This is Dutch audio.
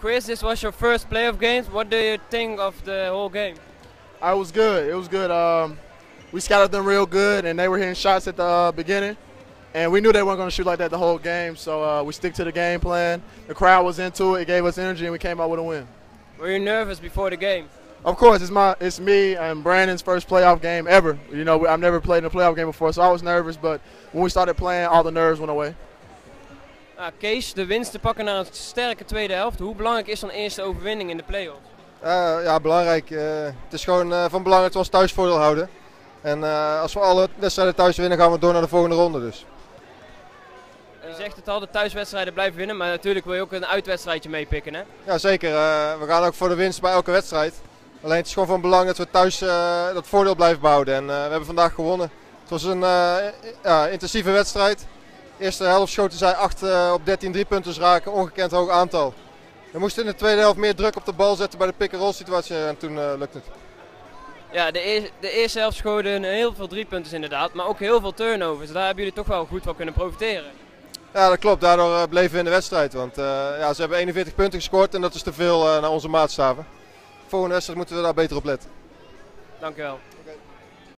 Chris, this was your first playoff games. What do you think of the whole game? I was good. It was good. Um, we scouted them real good, and they were hitting shots at the uh, beginning. And we knew they weren't going to shoot like that the whole game, so uh, we stick to the game plan. The crowd was into it. It gave us energy, and we came out with a win. Were you nervous before the game? Of course, it's my, it's me and Brandon's first playoff game ever. You know, I've never played in a playoff game before, so I was nervous. But when we started playing, all the nerves went away. Ah, Kees, de winst te pakken na een sterke tweede helft. Hoe belangrijk is zo'n eerste overwinning in de play-offs? Uh, ja, belangrijk. Uh, het is gewoon uh, van belang dat we ons thuisvoordeel houden. En als we alle wedstrijden thuis winnen, gaan we door naar de volgende ronde. Dus. Je zegt het al, de thuiswedstrijden blijven winnen, maar natuurlijk wil je ook een uitwedstrijdje meepikken, hè? Ja, zeker. we gaan ook voor de winst bij elke wedstrijd. Alleen het is gewoon van belang dat we thuis dat voordeel blijven behouden. En we hebben vandaag gewonnen. Het was een ja, intensieve wedstrijd. Eerste helft schoten zij 8 op 13 drie punten raken, ongekend hoog aantal. We moesten in de tweede helft meer druk op de bal zetten bij de pick-and-roll situatie en toen uh, lukte het. Ja, de, de, eerste helft schoten heel veel driepunters inderdaad, maar ook heel veel turnovers. Daar hebben jullie toch wel goed van kunnen profiteren. Ja, dat klopt. Daardoor uh, bleven we in de wedstrijd. Want uh, ja, ze hebben 41 punten gescoord en dat is te veel naar onze maatstaven. Volgende wedstrijd moeten we daar beter op letten. Dankjewel.